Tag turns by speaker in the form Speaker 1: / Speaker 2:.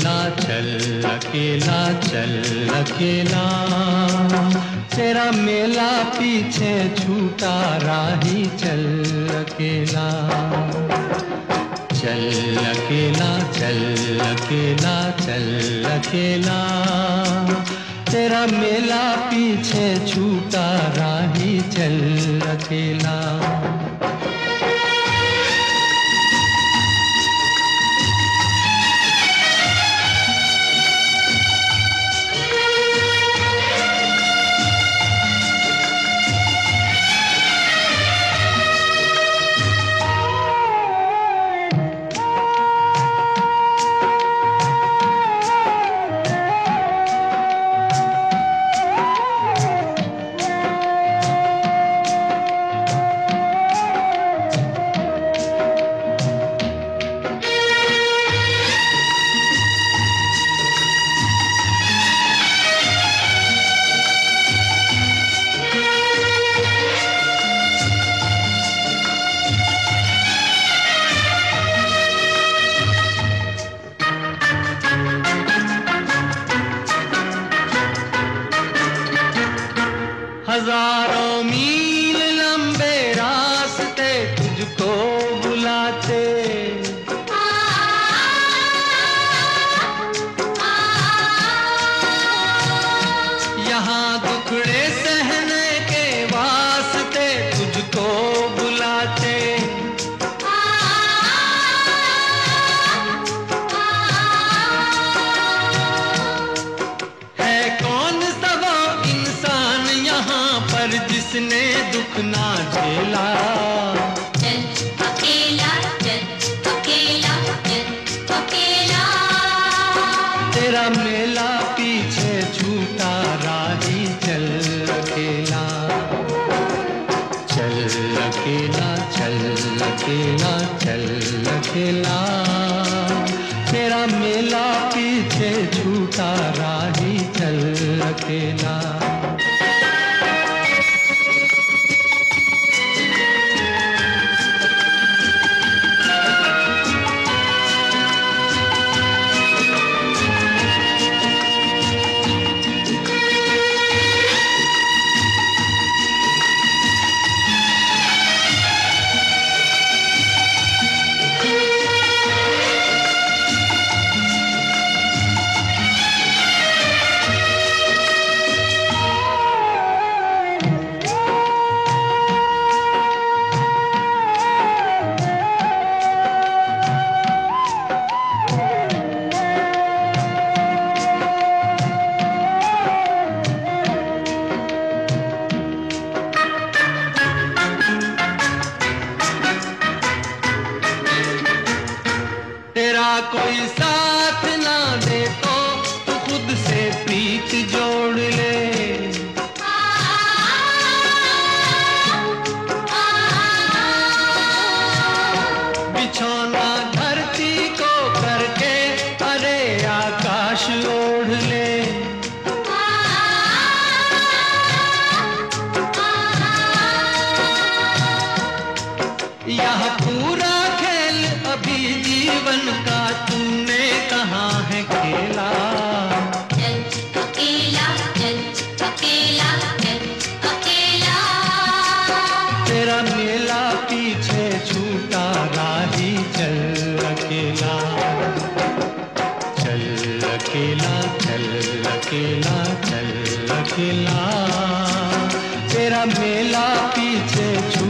Speaker 1: अकेला चल अकेला चल, अकेला। तेरा मेला पीछे छूटा राही चल, अकेला। चल अकेला चल अकेला चल, अकेला। तेरा मेला पीछे छूटा राही चल, अकेला। हजारों जिसने दुख ना झेला तेरा मेला पीछे राही चल अकेला। चल अकेला चल अकेला चल अकेला। तेरा मेला पीछे छूटा राही चल अकेला। कोई साथ ना दे तो खुद से प्रीत जोड़ ले। बिछौना धरती को करके, अरे आकाश ओढ़ ले। यह
Speaker 2: चल अकेला चल चल
Speaker 1: तेरा मेला पीछे छू